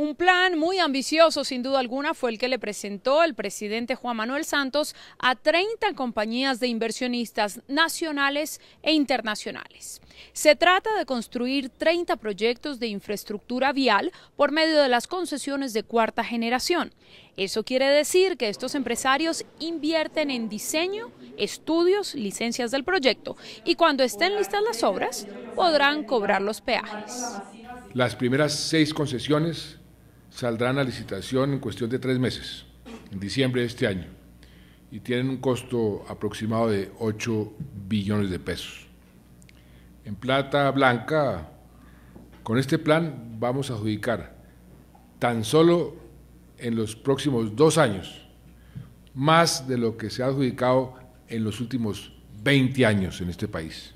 Un plan muy ambicioso, sin duda alguna, fue el que le presentó el presidente Juan Manuel Santos a 30 compañías de inversionistas nacionales e internacionales. Se trata de construir 30 proyectos de infraestructura vial por medio de las concesiones de cuarta generación. Eso quiere decir que estos empresarios invierten en diseño, estudios, licencias del proyecto y cuando estén listas las obras podrán cobrar los peajes. Las primeras seis concesiones saldrán a licitación en cuestión de tres meses, en diciembre de este año, y tienen un costo aproximado de 8 billones de pesos. En plata blanca, con este plan vamos a adjudicar tan solo en los próximos dos años más de lo que se ha adjudicado en los últimos 20 años en este país.